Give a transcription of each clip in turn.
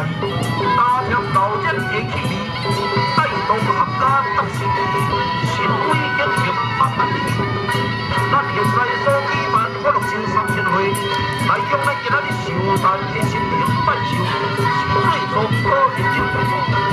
加强道整的气味带动客家振兴的气味新规进行慢那些在所的万我六星三千挥来用能今他的手段也心永不休是最可靠的警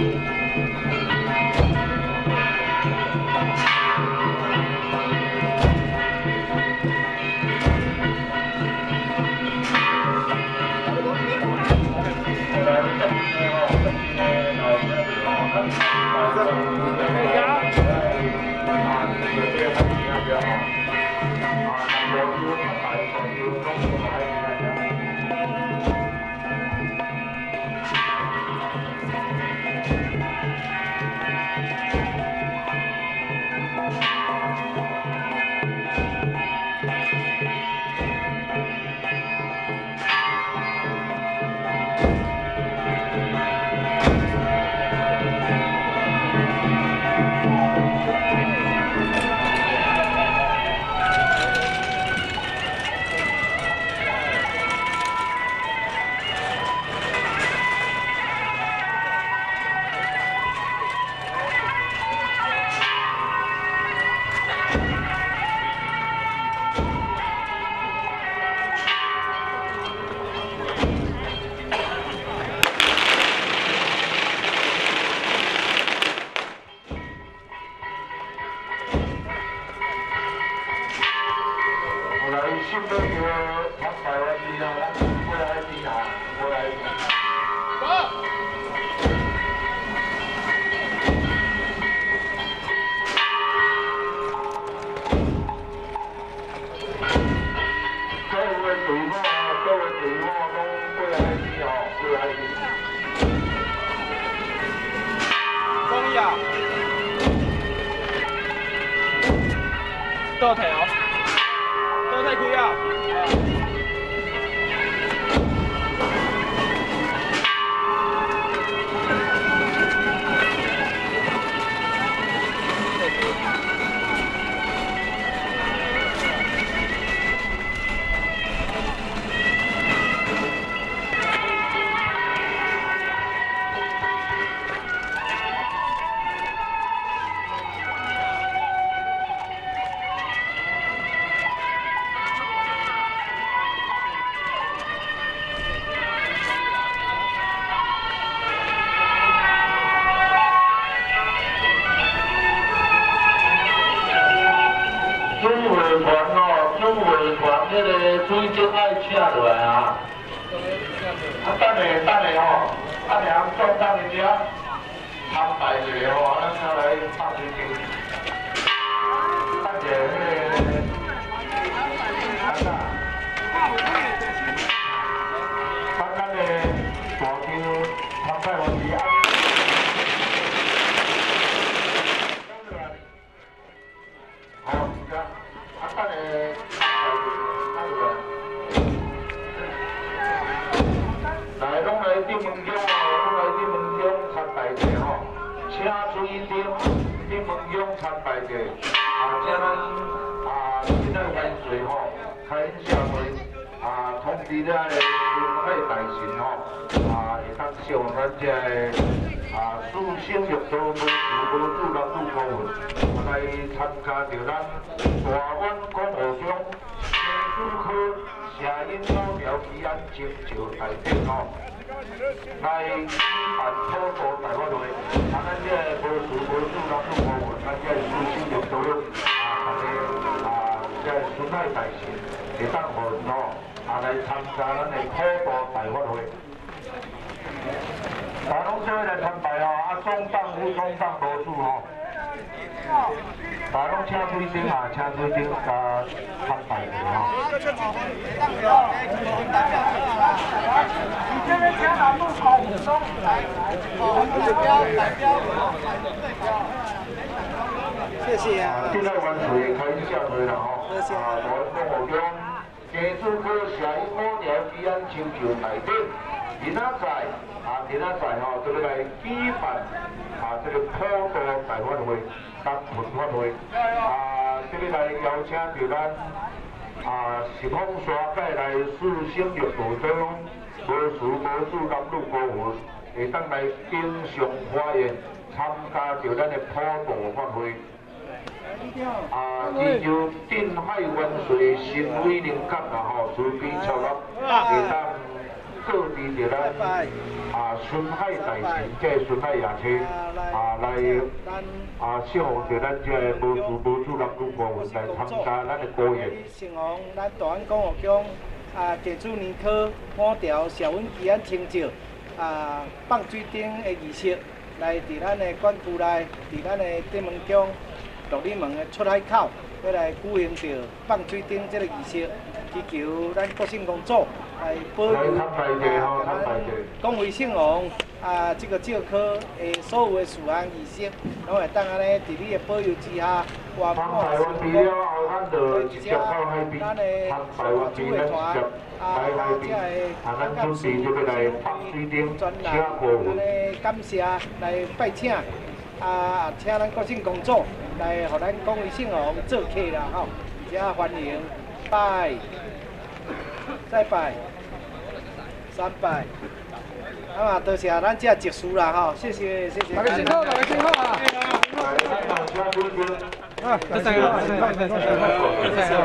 我来新迄个水晶爱请落来啊。啊，等下等下吼，等下转等一下，安排一下吼，咱才来放水晶。等下拢来顶门宫哦，来顶门宫参拜者吼，请水顶顶门宫参拜者，啊，请咱啊，今仔元帅吼，开演社会啊，通知咱的巡海大臣吼，啊，会当上咱这个啊，四星玉道无事无主南路高文，来参加着咱大湾广播中新主科声音老苗吉安征召大典吼。来办普渡大会，啊，咱这无事无主南路高文，咱这个四星玉道啊，大家啊，这个巡海大臣会当互吼，啊来参加咱的普渡大会。大拢做来参拜哦，啊中档副中上多数哦。大拢请水灯啊，请水灯加参拜的哈。你这边请南部空中，代表代表代表。谢谢啊。现在开始下水了吼，啊，大中湖中建筑科下一五年基安青球内底，今仔载啊，今仔载吼，这个来举办啊，这个普渡大法会、大群法会，啊，这个来邀请着咱啊，十方山界来四省六道中，无事无主男女高魂，会当来经常发言，参加着咱的普渡法会。啊，只有定海湾水新威灵感啦吼，慈悲超乐，会当各地着咱啊春海大神，即个春海夜车啊来啊适合着咱即个无事无主男女高魂来参加咱的歌演。承蒙咱大安公学乡啊建筑年科满条小文基安成就啊放水灯的仪式，来伫咱的管区内，伫咱的顶门乡。独立门的出海口，要来举行着放水灯这个仪式，祈求咱国信工作来保佑啊，讲卫生王啊，这个教科的所有的事项仪式，拢会当安尼伫你的保佑之下，完满成功。而且，咱的主主会团啊，即个感恩师专来，安尼感谢来拜请。啊，请咱国庆公主来，互咱公卫信王做客啦吼，而且欢迎拜，再拜，三拜，啊嘛，多谢咱这集书啦吼，谢谢谢谢。大家辛苦，大家辛苦啊！啊，这三个，这三个，这三个，这三个，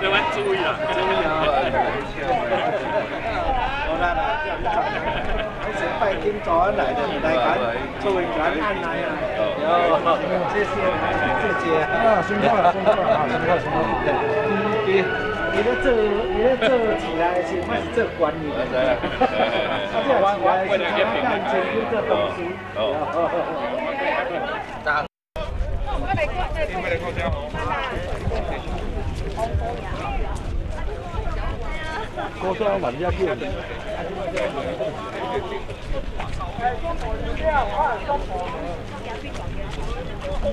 台湾注意了，注意啊！好啦啦。拜金早安来的来看，作为感恩来啊！有，谢谢，啊！辛苦了，辛苦了啊！辛苦辛苦。你，你咧做，你咧做起来是还是做管理？对啊。我我为了这边前面这东西。哦。打。高山玩家去。大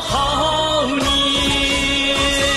好年。